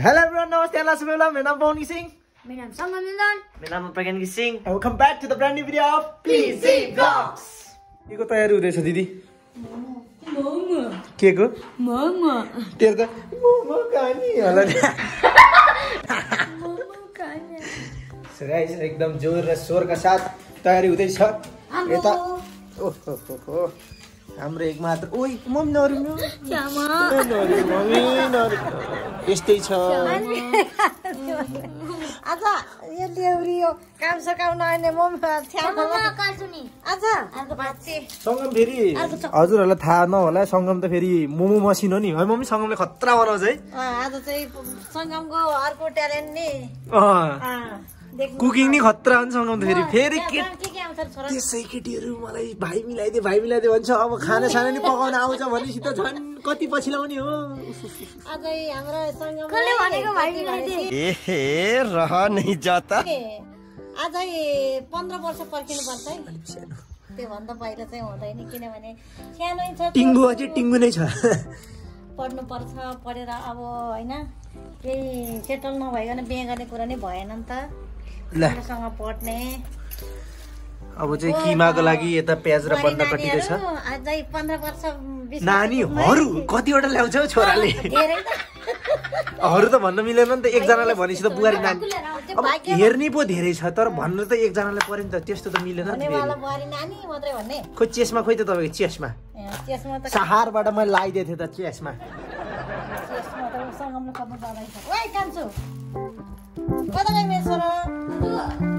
Hello everyone नमस्ते hello सबैलाई मेरो नाम पवन सिंह मेरो नाम सङ्गम निन्दन मेरो नाम Pragyan Singh welcome back to the brand new video of PC blogs केको तयारी हुँदैछ दिदी के को मोमो तेरो त मोमो खाने होला नि So guys, एकदम जोर र स्वरका साथ तयारी हुँदैछ हाम्रो- यता ओहो हो हो हाम्रो एक मात्र ओइ मम्मी नरिनु यस्तै छ। आज यो ल्याउरी यो काम सकाउन आउने हजुरहरूलाई थाहा नहोला सङ्गम त फेरि मोमो मसिन हो नि। है मम्मी सङ्गमले खतरा बनाउँछ है। आज चाहिँ सङ्गमको अर्को ट्यालेन्ट नि। कुकिङ नि खतरा हुन्छ त फेरि फेरि के के के आउँछ छोरा? त्यसै केटीहरू मलाई भाइ मिलाइदिए भाइ मिलाइदिए भन्छ। अब खाना साना नि पकाउन आउँछ भनेपछि त झन् कति पछि लाउने हो? ए रह नहीं जाता आज पन्ध्र वर्ष पर्खिनु पर्छ है। त्योभन्दा पहिला चाहिँ हुँदैन किनभने सानो छ। टिङ्गु अझै टिङ्गु नै छ। पढ्नु पर्छ पढेर अब होइन केही सेटल नभइकन बिहे गर्ने कुरा नै भएन नि त। राम्रोसँग पढ्ने। अब चाहिँ किमाको लागि यता प्याज र बन्द कटिँदैछ। नानीहरू कतिवटा ल्याउँछ हौ छोराले? हरू त। भन्न मिलेन नि त एकजनालाई भनेपछि त बुहारी नानी। अब हेर्ने पो धेरै छ तर भन्नु त एकजनालाई पऱ्यो नि त त्यस्तो त मिलेन खोइ चेसमा खोइ त तपाईँको चेसमा? सहारबाट मैले लगाइदिएको थिएँ त चेसमा। त्यसमा त सङ्गमले खप्नु जाँदैछ ओइ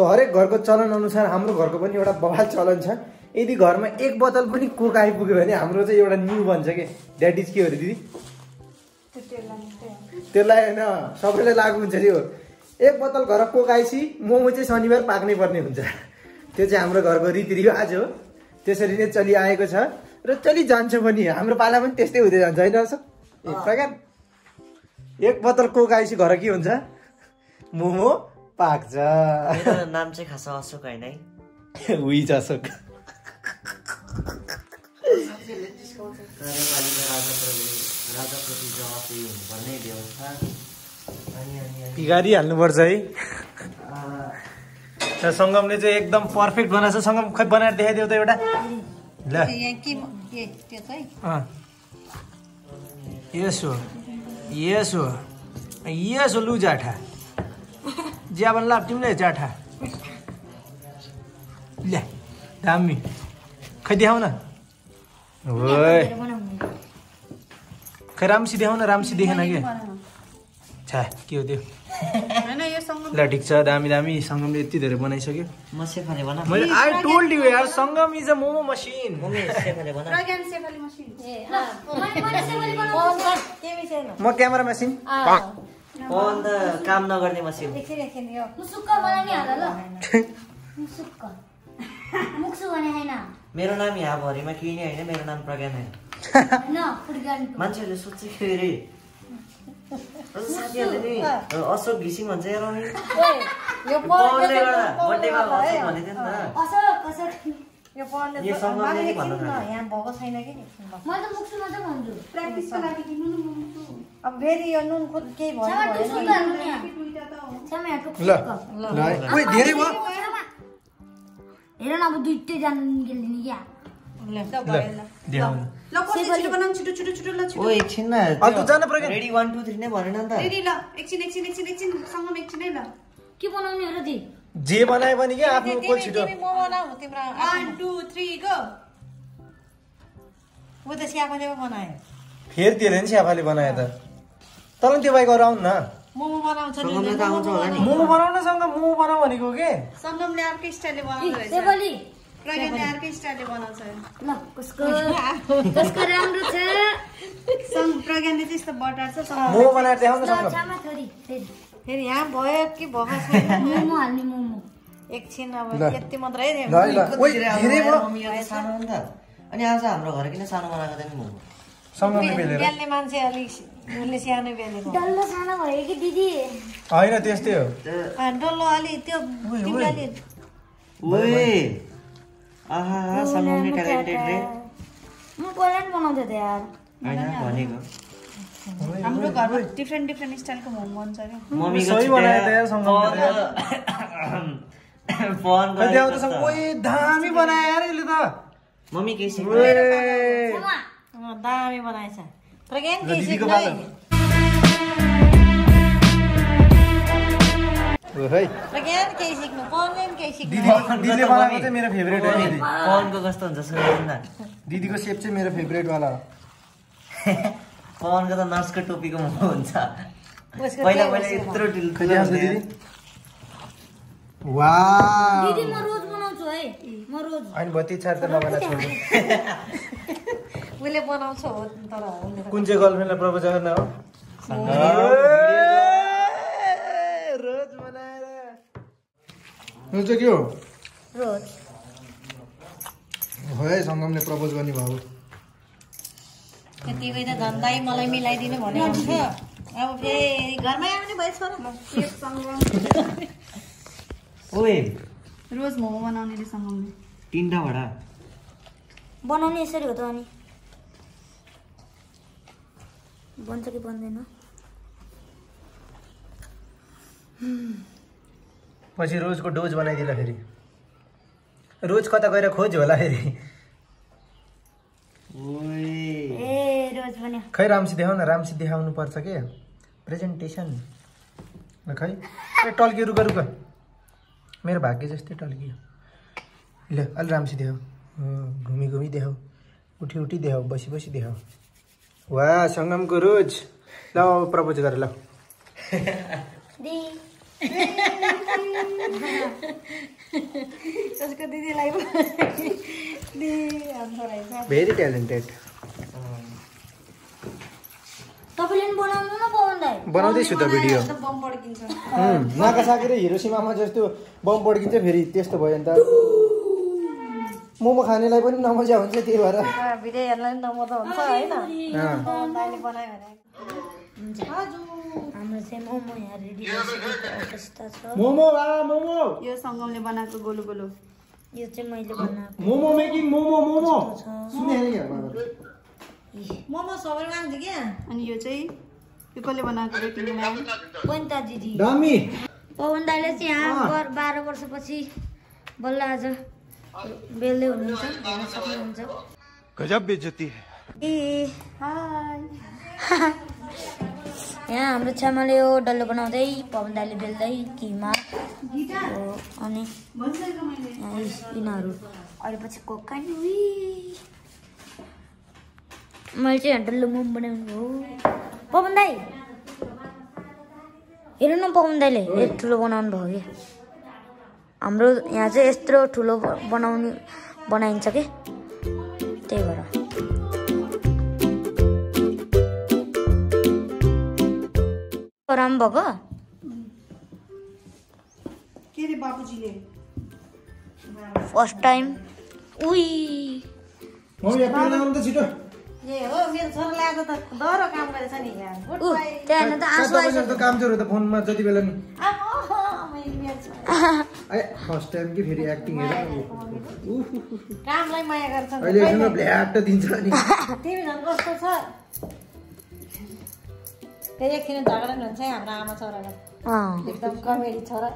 सो हरेक घरको चलन अनुसार हाम्रो घरको पनि एउटा बवाल चलन छ। यदि घरमा एक बोतल पनि कोक आइपुग्यो भने हाम्रो चाहिँ एउटा न्यु बन्छ कि? द्याट इज के हो अरे दिदी? त्यसलाई होइन सबैलाई लागु हुन्छ हो? एक बोतल घर कोक आएपछि मोमो चाहिँ शनिबार पाक्नै पर्ने हुन्छ। त्यो चाहिँ हाम्रो घरको रीतिरिवाज हो। त्यसरी नै चलिआएको छ। र चलिजान्छ पनि। हाम्रो पाला पनि त्यस्तै हुँदै जान्छ। होइन अशोक? ए प्रज्ञान एक बोतल कोक आएपछि घर के हुन्छ? मोमो पाक्छ। मेरो नाम चाहिँ खास अशोक होइन है। हुइज अशोक। बिगारी हाल्नुपर्छ है। र सङ्गमले चाहिँ एकदम पर्फेक्ट बनाएको छ। सङ्गम खै बनाएर देखाइदेऊ त एउटा। ल। यहाँ के के त्यो चाहिँ? अँ। यसो यसो यसो लु जाठा ज्याबन लाभ तिमीले जाठा। ल्या दामी। खै देखाउ न? खै राम्रोसी देखाउ न? राम्रोसी देखेन कि? छ्या के हो त्यो? ल ठिक छ दामी दामी। सङ्गमले यति धेरै बनाइसक्यो। मैले आई टोल्ड यु यार Sangam is a momo machine. म क्यामेरा मेसिन। पवन त काम नगर्ने मसिन। एकछिन एकछिन यो मुसुक्क बनाउने हाल ल। मुसुक्क। मुक्सु भने होइन। मेरो नाम यहाँ भरिमा केही नै होइन मेरो नाम प्रज्ञान होइन मान्छेहरूले सोध्छ के अरे? साथीहरूले नि? अशोक घिसिङ भन्छ बर्थडेमा भनेको थियो नि त। यो नि न, थाल्यो। यहाँ भएको छैन कि भन्छु प्र्याक्टिसको लागि अब फेरि यो नुन खुद केही नि भयो हेर न अब दुइटै जानु निकालिदिने क्या न। न नै नि के बनाउने हो र दी जे बनायो भने कि आफ्नो को छिटो तिमी मोमो बनाऊ, तिम्रो ऊ त स्यापाले पो बनायो। फेरि त्यसले नि स्याफाले बनायो त। तल त्यो बाइक अरू आउनु न। मोमो बनाउँछ नि, सङ्गमले त आउँछ होला नि। मोमो बनाउनसँग मोमो बनाऊ भनेको के? सङ्गमले अर्कै स्टाइलले सेबली प्रज्ञाले अर्कै स्टाइलले बनाउँछ। ल कसको? कसको राम्रो छ? प्रज्ञाले चाहिँ यस्तो बटर छ मोमो बनाएर देखाउनु सक्छ फेरि यहाँ भयो कि मोमो हाल्ने मोमो। एकछिन अब। यति मात्रै अनि आज हाम्रो घर किन सानो बनाएको त नि मोमो? सँगै बेलेर। बेल्ने मान्छे अलिक उसले सानो बेलेको। डल्लो सानो भयो कि दिदी? होइन त्यस्तै हो। अँ, डल्लो अलि त्यो तिमीले अलि ओए आहा सङ्गमले ट्यालेन्टेड रे। म पहिला नि बनाउँथेँ त यार। होइन भनेको। हाम्रो घरमा डिफ्रेन्ट डिफ्रेन्ट स्टाइलको मोमो बन्छ क्या दामी बनायो यार यसले त। मम्मी सिक्नु दामी बनाएछ। ल, केही दिदीको केही सिक्नु सेप चाहिँ मेरो फेभरेट वाला हो। पवनको त नर्सको टोपीको मोमो हुन्छ। पहिला पहिला यत्रो ढिलो खै देखाउँछ दिदी? वा दिदी म रोज बनाउँछु है। म रोज। होइन बत्ती छाड त नबना छोड्नु। उसले बनाउँछ हो तर कुन चाहिँ गर्लफ्रेन्डलाई प्रपोज गर्न हो? रोज बनाएर। यो चाहिँ के हो? रोज। हो है सङ्गमले प्रपोज गर्ने भयो त्यतिकै त धन्दै मलाई मिलाइदिनु भनेको हुन्छ। अब फेरि घरमै आउने भयो छोरा ओए। रोज मोमो बनाउने रे सँगले तिनवटा भाडा बनाउने यसरी हो त अनि। बन्छ कि बन्दैन? पछि रोजको डोज बनाइदिला फेरि रोज कता गएर खोज होला फेरि ओए ए खै राम्सी देखाउ न राम्सी देखाउनु पर्छ के? प्रेजेन्टेसन ल खै। ए टल्कियो रुक रुक। मेरो भाग्य जस्तै टल्कियो। ल अलि राम्सी देखाउ। घुमी घुमी देखाउ। उठी उठी देखाउ। बसी बसी देखाउ। वा सङ्गमको रोज ल प्रपोज गर ल। भेरी ट्यालेन्टेड बनाउनु न बनाउँदैछु त भिडियो एकदम बम पड्किन्छ। नाकासाकी र हिरोसीमामा जस्तो बम पड्किन्छ फेरि त्यस्तो भयो भने त। मोमो खानेलाई पनि नमजा हुन्छ त्यही भएर। पनि नमजा हुन्छ होइन। मोमो यहाँ रेडी भइसकेको अवस्था छ। मोमो वा मोमो। यो सङ्गमले बनाएको गोलो गोलो। यो चाहिँ मैले बनाएको। मोमो मेकिङ मोमो मोमो। सुने मोमो सबैले माग्छ क्या। अनि यो चाहिँ यो कसले बनाएको म्याम वनिता दिदी। दामी। पवन दाइले चाहिँ यहाँ बाह्र वर्षपछि बल्ल आज बेल्दै हुनुहुन्छ हेर्न सक्नुहुन्छ गजब बेइज्जती है। ए यहाँ हाम्रो छ्यामाले यो डल्लो बनाउँदै पवन दाइले बेल्दै किमा अनि यिनीहरू अहिले पछि कोका नि उही। मैले चाहिँ डल्लो मोमो बनाउनु हो पवन दाई हेर्नु न पवन यति ठुलो बनाउनु भयो कि हाम्रो यहाँ चाहिँ यत्रो ठुलो बनाउने बनाइन्छ कि त्यही भएर राम्रो भएको के अरे बाबुजीले फर्स्ट टाइम उही काम त फोनमा जति बेला नि। फर्स्ट टाइम कि फेरि एक्टिङ। अहिले भ्ल्याट दिन्छ नि। छ? फेरि एकछिन झगडा हुन्छ है हाम्रो आमा छोरालाई। एकदम कमेडी छोरा।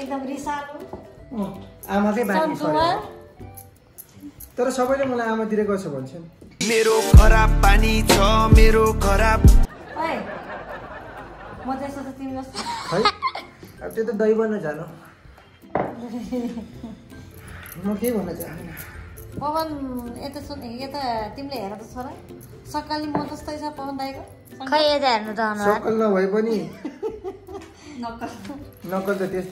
एकदम रिसालु। आमाकै बानी सन्चुमा सरे तर सबैले मलाई आमातिर गर्छ भन्छन्। मेरो खराब पानी छ मेरो खराब है अब त्यो त दही बन्न जानु। म केही भन्न चाहन्न? पवन यता सुन यता तिमीले हेर त छोरा। सकाली म जस्तै छ पवन दाईको। खै यता हेर्नु त सकल नभए पनि नक्कल नकल त त्यस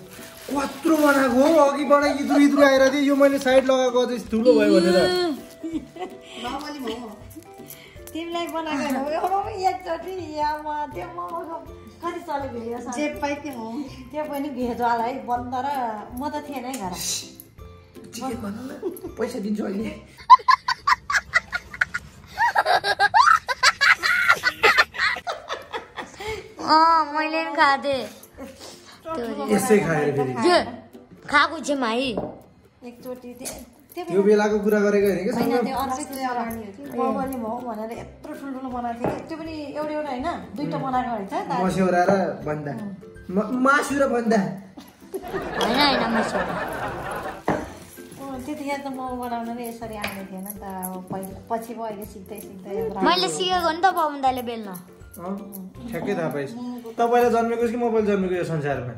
कत्रो बनाएको हो अघिबाट इद्रु इद्रु आएर थियो यो मैले साइड लगाएको अझै ठुलो भयो भनेर। तिमीलाई बनाएको एकचोटि यामा त्यो मोमोको कति जे पाइ त्यो पनि भेजवाला है बन्द र म त थिएन है घर। पैसा दिन्छु अहिले। अँ मैले पनि खाएको यसै खाएर फेरि। थिएँ खाएको चाहिँ भाइ एकचोटि त्यो बेलाको कुरा गरेको होइन भनेर यत्रो ठुल्ठुलो बनाएको थियो। कि त्यो पनि एउटा एउटा होइन दुइटा बनाएको मस्यौरा र भन्दा म- मासु र भन्दा होइन होइन मसो अँ, त्यतिखेर त मोमो बनाउन नै यसरी आउने थिएन नि त। अब पहिला पछि पो अहिले सिक्दै सिक्दै मैले सिकेको नि त पवन दाइले बेल्न। ठ्याक्कै थाहा पाइस् तपाईँलाई जन्मेको कि म पहिला जन्मेको यो संसारमा?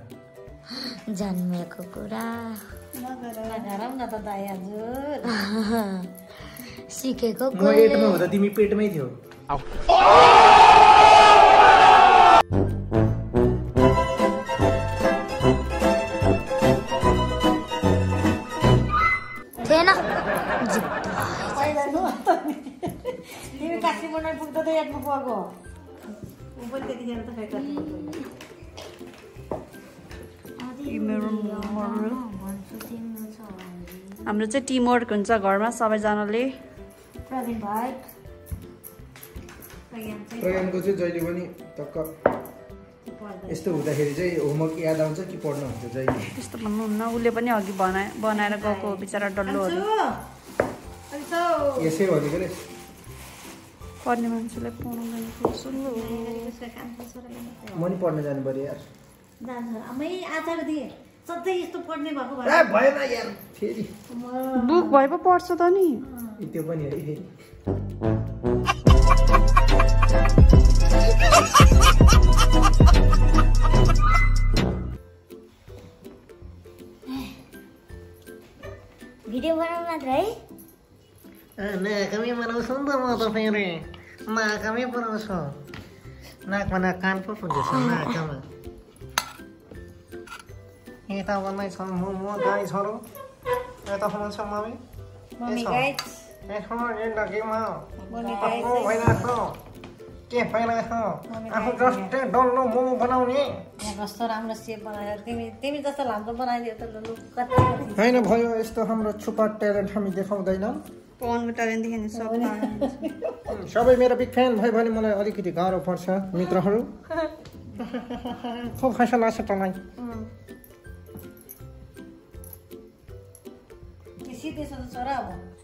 जन्मेको कुरा। नगरौँ न त दाइ हजुर। सिकेको म एटमा हुँदा तिमी पेटमै थियौ। थिएन। जित्तो पहिला नु त नि। तिमी काठमाडौँ पुग्दा त एटमा पुगेको। हाम्रो चाहिँ टिमवर्क हुन्छ घरमा सबैजनाले। प्रवीण भाइ। चाहिँ जहिले पनि टक्क यस्तो हुँदाखेरि चाहिँ होमवर्क याद आउँछ कि पढ्न हुन्छ जहिले? त्यस्तो भन्नुहुन्न उसले पनि अघि बनाए बनाएर गएको बिचरा डल्लोहरू यसै भनेको रे। पढ्ने मान्छेलाई पढाउँदैन काम। म नि पढ्न जानु पऱ्यो यार। आमै आचार दिए। सधैँ यस्तो पढ्ने भएको भए भएन यार फेरि। बुक भए पो पढ्छ त नि। त्यो पनि है फेरि। भिडियो बनाउनु मात्र है। नाकमै बनाउँछु नि त म त फेरि। नाकमै बनाउँछु नाकमा नाक कान पो पुगेछ नाकमा यता बनाइ छ म म गाई छोरो यता हुनुहुन्छ मम्मी आफ्नो भइरहेको के भइरहेको आफू जस्तै डल्लो मोमो बनाउने कस्तो राम्रो सेप बनाएर तिमी तिमी जस्तो लाम्रो बनाइदियो त होइन भयो यस्तो हाम्रो छुपा ट्यालेन्ट हामी देखाउँदैन सब सबै मेरो बिग फ्यान भयो भने मलाई अलिकति गाह्रो पर्छ मित्रहरू। खुब हँसा लाग्छ तँलाई। सिधै छ त छोरा अब?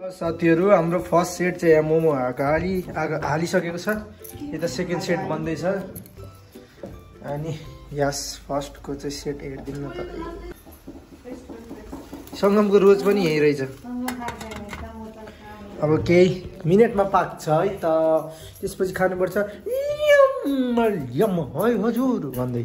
साथीहरू हाम्रो फर्स्ट सेट चाहिँ यहाँ मोमो हाका हाली हालिसकेको छ। यता सेकेन्ड सेट बन्दैछ अनि यस फर्स्टको चाहिँ सेट हेरिदिनु त। सङ्गमको रोज पनि यहीँ रहेछ। अब केही मिनटमा पाक्छ है त। त्यसपछि खानुपर्छ। यम है हजुर भन्दै।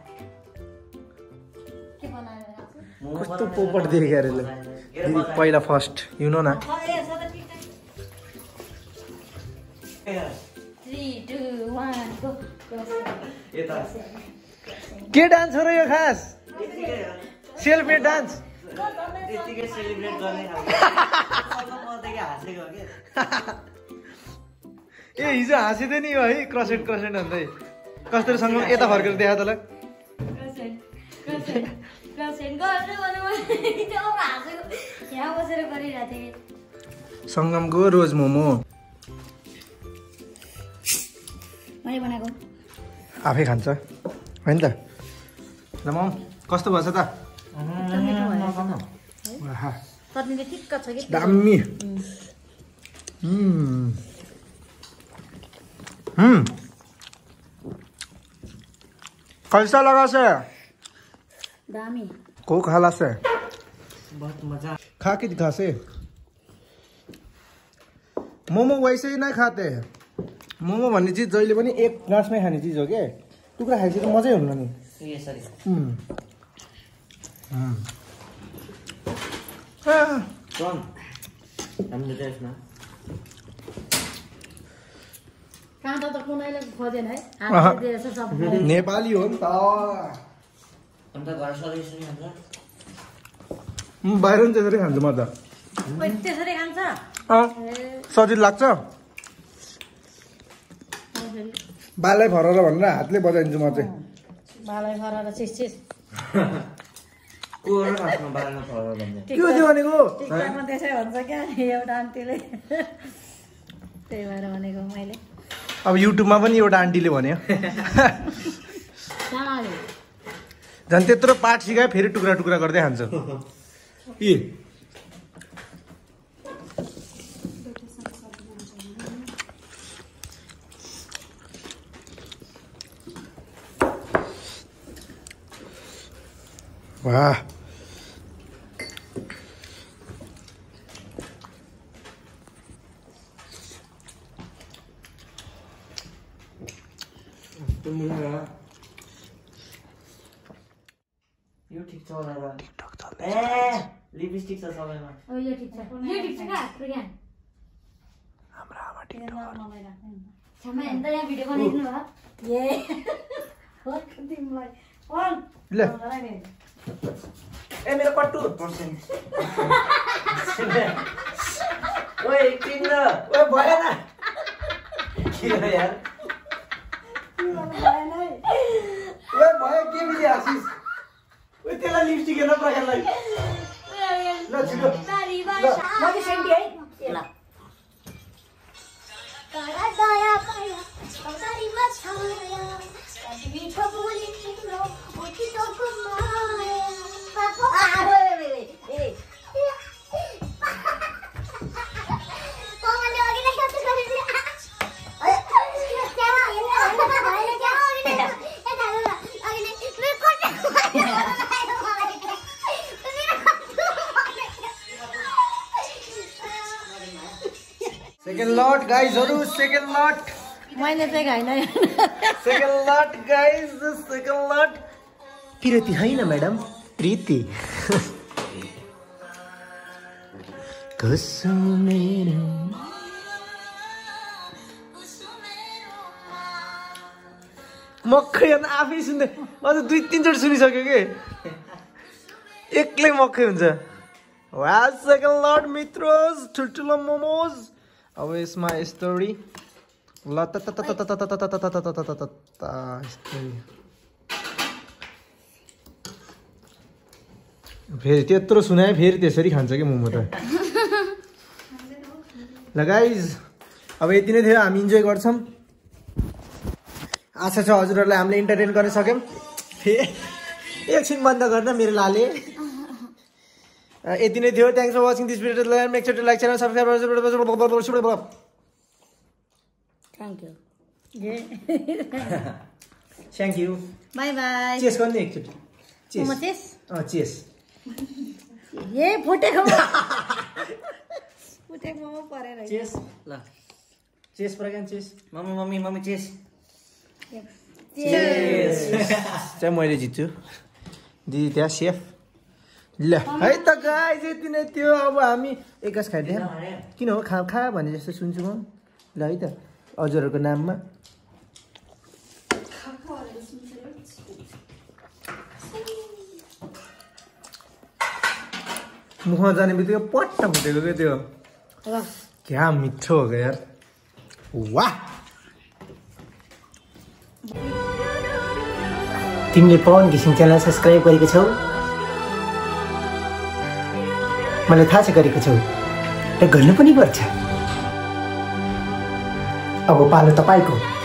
कस्तो पोपट देखेको अरे ल। दिदी पहिला फर्स्ट यु नो के डान्स हो र यो खास? सेल्फ मेड डान्स त्यतिकै सेलिब्रेट गर्ने खालको पर्दाखेरि हाँसेको के। ए हिजो हाँसिँदै नि यो है क्रसेट क्रसेट भन्दै। कस्तोसँग यता फर्केर देखा तँलाई यहाँ बसेर गरिरहेको थिएँ सङ्गमको रोज मोमो मैले बनाएको आफै खान्छ होइन त ल मम कस्तो भएछ त आहा, चटनीले ठिक्क छ कि दामी। कैसा लगा से दामी को खाला से बहुत मजा खा के दिखा से मोमो वैसे ही नै खाते। मोमो भन्ने चिज जहिले पनि एक गाँसमै खाने चिज हो के? टुक्रा खाएपछि त मजै हुन्न नि। नेपाली हो नि त। अन्त घर बाहिर पनि त्यसरी खान्छु म त त्यसरी खान्छ? सजिलो लाग्छ? बालै फराएर भनेर हातले बजाइदिन्छु म चाहिँ। फराएर चिस चिस त्यो भनेको? टिकटकमा त्यसै भन्छ क्या एउटा आन्टीले। त्यही भएर भनेको मैले। अब युट्युबमा पनि एउटा आन्टीले भन्यो। झन् त्यत्रो पाठ सिकायो फेरि टुक्रा टुक्रा गर्दै खान्छ ए वाह यो ठिक छ होला र ए लिपस्टिक छ सबैमा यो ठिक छ यो ठिक छ क्या प्रज्ञान छ्यामा हेर्नु त यहाँ भिडियो बनाइदिनु भयो। ए। हो तिमीलाई। ल। ए मेरो कट्टु। ओए एकछिन न ओए भएन। के हो। यार ओए भयो के बिजी आशिष? ओए त्यसलाई लिपस्टिक हेर्न प्रकारलाई ल छिटो। ल दया पाया मिठो बोली तिम्रो गाइजहरू सेकेन्ड लट मैले चाहिँ खाइन second lot guys second lot Preeti होइन म्याडम प्रीति। कसो मेरो? मक्खै अन्त आफै सुन्दै अझ दुई तिनचोटि सुनिसक्यो कि? एक्लै मक्खै हुन्छ। वा सेकेन्ड लट मित्रोज ठुल्ठुलो मोमोज। अब यसमा यस्तो ल त फेरि त्यत्रो सुनायो फेरि त्यसरी खान्छ कि मोमो त ल गाइज अब यति नै थियो हामी इन्जोय गर्छौँ आशा छ हजुरहरूलाई हामीले इन्टरटेन गर्न सक्यौँ एकछिन बन्द गर्न मेरो लाले यति नै थियो thanks for watching this video make sure like channel subscribe thank you thank you bye bye chess गर्ने एकचोटि चेस अँ चेस ए फुटेको फुटेको मोमो परेर चेस ल। Chess Pragyan chess mummy mummy mummy chess चाहिँ मैले जित्छु। दिदी त्यहाँ सेफ। ल। है त गाई यति नै थियो। अब हामी एकास खाइदिएँ किन हो? खा खा भने जस्तो सुन्छु म। ल है त। हजुरहरूको नाममा। मुखमा जाने बित्तिकै पट्ट फुटेको क्या त्यो? क्या मिठो हो गयो यार। वाह! तिमीले पवन घिसिङ च्यानल सब्सक्राइब गरेको छौ? मलाई थाहा छ गरेको छौ। र गर्नु पनि पर्छ। अब पालो तपाईँको।